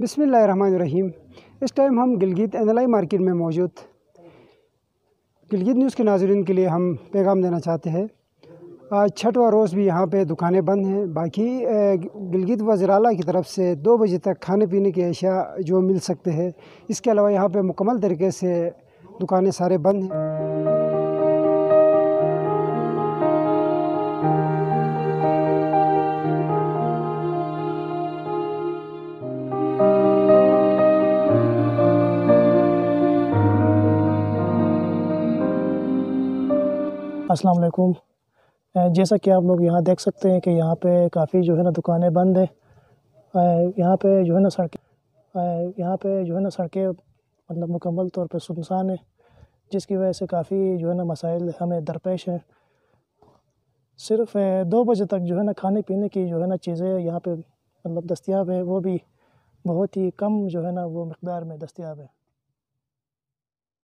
बिसमीम इस टाइम हम गिलगित एनलाई मार्केट में मौजूद। गिलगित न्यूज़ के नाजरन के लिए हम पैगाम देना चाहते हैं। आज छठवा रोज़ भी यहाँ पे दुकानें बंद हैं। बाकी गिलगित वजराला की तरफ़ से दो बजे तक खाने पीने की अशिया जो मिल सकते हैं। इसके अलावा यहाँ पे मुकम्मल तरीके से दुकानें सारे बंद हैं। अस्सलाम वालेकुम। जैसा कि आप लोग यहाँ देख सकते हैं कि यहाँ पे काफ़ी जो है ना दुकानें बंद है। यहाँ पे जो है ना सड़कें यहाँ पे जो है ना सड़कें मतलब मुकम्मल तौर पे सुनसान है, जिसकी वजह से काफ़ी जो है ना मसाइल हमें दरपेश हैं। सिर्फ़ दो बजे तक जो है ना खाने पीने की जो है ना चीज़ें यहाँ पे मतलब दस्तियाब है, वो भी बहुत ही कम जो है ना वो मकदार में दस्तियाब है।